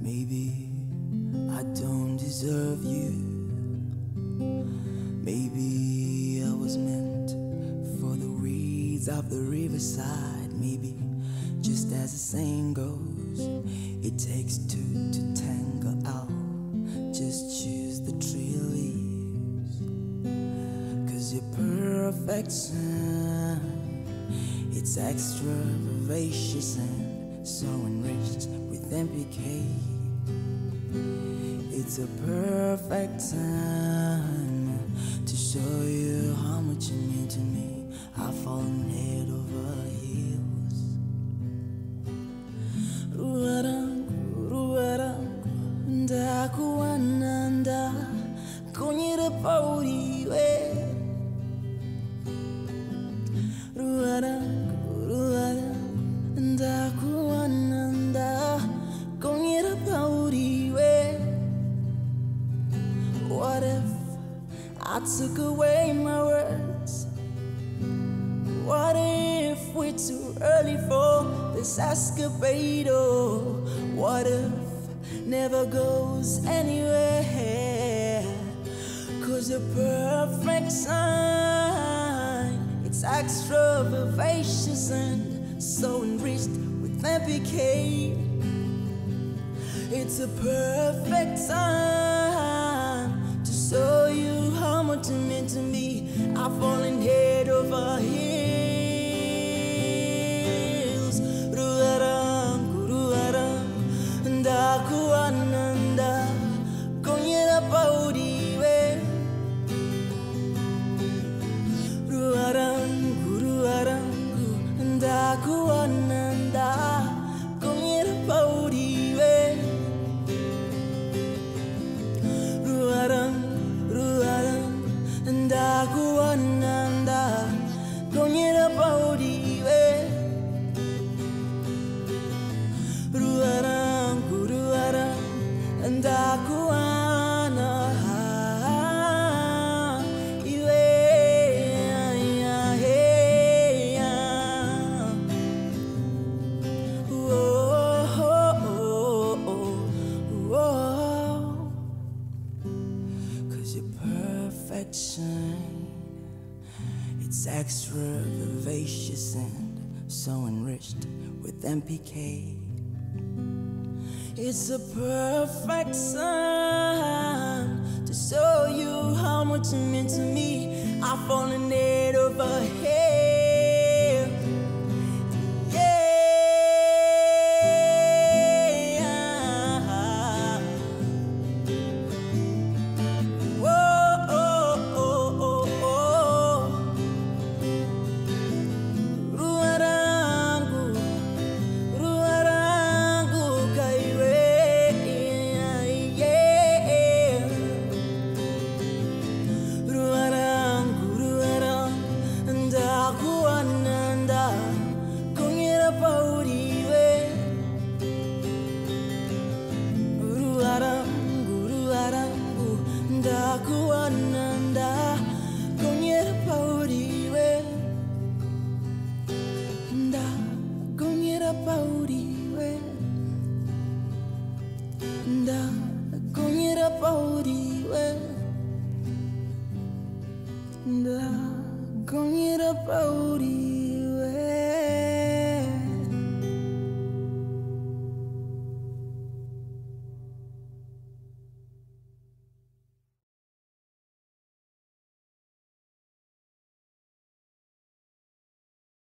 Maybe I don't deserve you. Maybe I was meant for the reeds of the riverside. Maybe just as the saying goes It takes two to tango. Out Just choose the tree leaves Cause your perfection It's extra vivacious and so enriched with NPK It's a perfect time To show you how much you mean to me. I've fallen head over heels. Ruva rangu, ruarangu pauriwe What if I took away my words? What if we're too early for this escapade? Oh, what if never goes anywhere? Cause a perfect sign, it's extra vivacious and so enriched with NPK. It's a perfect time I've fallen head over heels. Ruva rangu, ruarangu, ndakuananda, konyera pauriwe. Ruva rangu, ruarangu, ndakuananda, It's extra vivacious and so enriched with NPK. It's a perfect sign to show you how much it meant to me I've fallen head over head Ndakunyera pauriwe. Ndakunyera pauriwe.